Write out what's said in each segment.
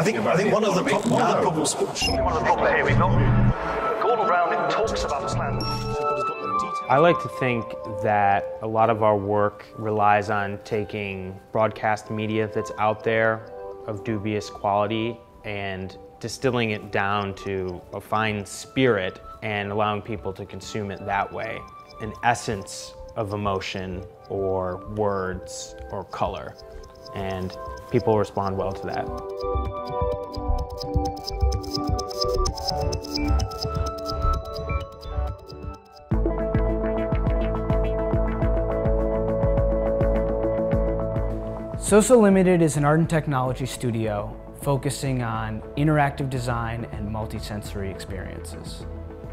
I think, I think one of the, pro- one of the problems. One of the problems here, we've got Gordon Brown who talks about this land. I like to think that a lot of our work relies on taking broadcast media that's out there of dubious quality and distilling it down to a fine spirit and allowing people to consume it that way. An essence of emotion or words or color. And people respond well to that. Sosolimited is an art and technology studio focusing on interactive design and multisensory experiences.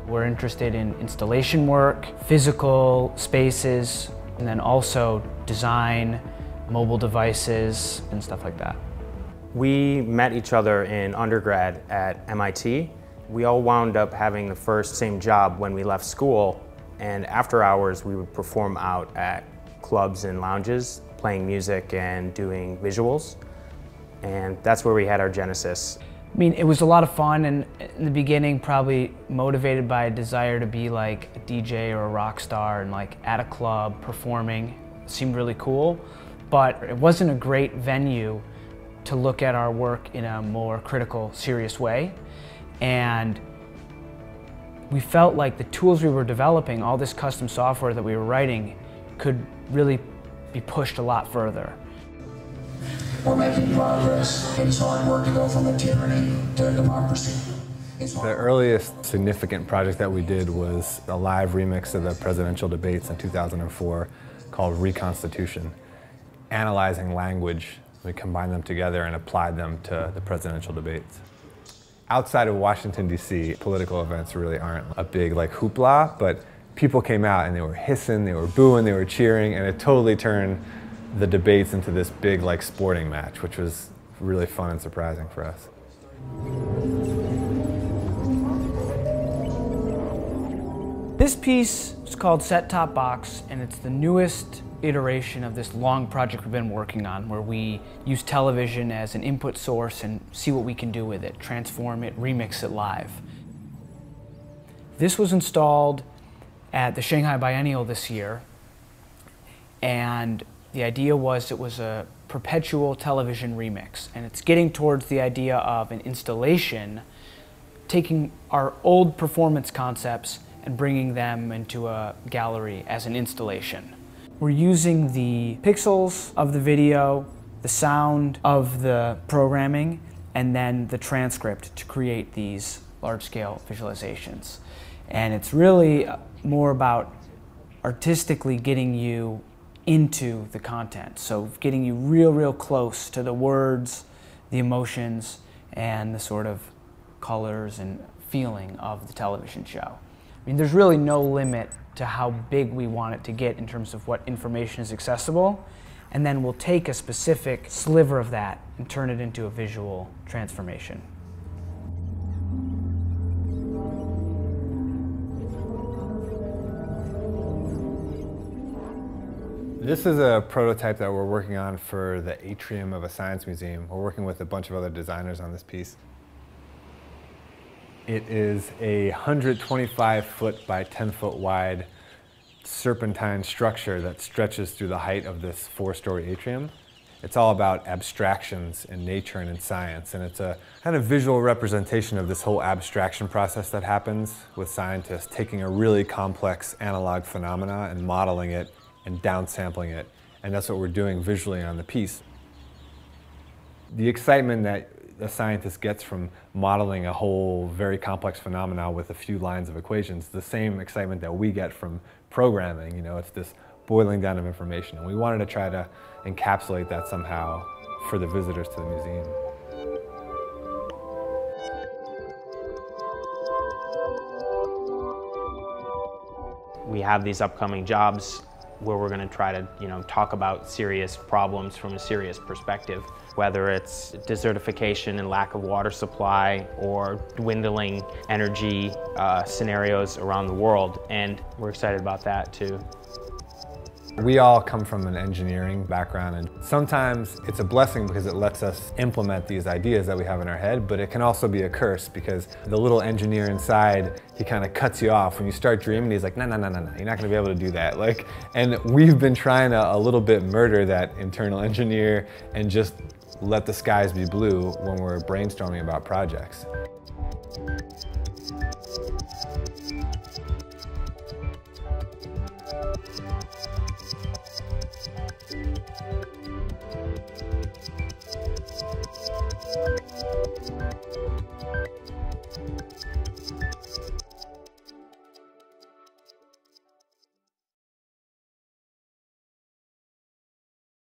We're interested in installation work, physical spaces, and then also design, mobile devices, and stuff like that. We met each other in undergrad at MIT. We all wound up having the first same job when we left school, and after hours we would perform out at clubs and lounges, playing music and doing visuals. And that's where we had our genesis. I mean, it was a lot of fun, and in the beginning, probably motivated by a desire to be like a DJ or a rock star and like at a club performing. It seemed really cool, but it wasn't a great venue to look at our work in a more critical, serious way. And we felt like the tools we were developing, all this custom software that we were writing, could really be pushed a lot further. We're making progress. It's hard work to go from a tyranny to a democracy. The earliest significant project that we did was a live remix of the presidential debates in 2004 called Reconstitution. Analyzing language, we combined them together and applied them to the presidential debates. Outside of Washington, D.C., political events really aren't a big like hoopla, but people came out and they were hissing, they were booing, they were cheering, and it totally turned the debates into this big like sporting match, which was really fun and surprising for us. This piece is called Set Top Box, and it's the newest iteration of this long project we've been working on where we use television as an input source and see what we can do with it, transform it, remix it live. This was installed at the Shanghai Biennial this year, and the idea was it was a perpetual television remix, and it's getting towards the idea of an installation taking our old performance concepts and bringing them into a gallery as an installation. We're using the pixels of the video, the sound of the programming, and then the transcript to create these large scale visualizations. And it's really uh, more about artistically getting you into the content. So getting you real, real close to the words, the emotions, and the sort of colors and feeling of the television show. I mean, there's really no limit to how big we want it to get in terms of what information is accessible, and then we'll take a specific sliver of that and turn it into a visual transformation. This is a prototype that we're working on for the atrium of a science museum. We're working with a bunch of other designers on this piece. It is a 125 foot by 10 foot wide serpentine structure that stretches through the height of this four story atrium. It's all about abstractions in nature and in science, and it's a kind of visual representation of this whole abstraction process that happens with scientists taking a really complex analog phenomena and modeling it and downsampling it. And that's what we're doing visually on the piece. The excitement that a scientist gets from modeling a whole very complex phenomena with a few lines of equations, the same excitement that we get from programming. You know, it's this boiling down of information. And we wanted to try to encapsulate that somehow for the visitors to the museum. we have these upcoming jobs where we're going to try to you know talk about serious problems from a serious perspective whether it's desertification and lack of water supply or dwindling energy uh, scenarios around the world. And we're excited about that too We all come from an engineering background and sometimes it's a blessing because it lets us implement these ideas that we have in our head, but it can also be a curse because the little engineer inside, he kind of cuts you off. When you start dreaming, he's like, no, no, no, no, no, you're not gonna be able to do that. Like, and we've been trying to a little bit murder that internal engineer and just let the skies be blue when we're brainstorming about projects.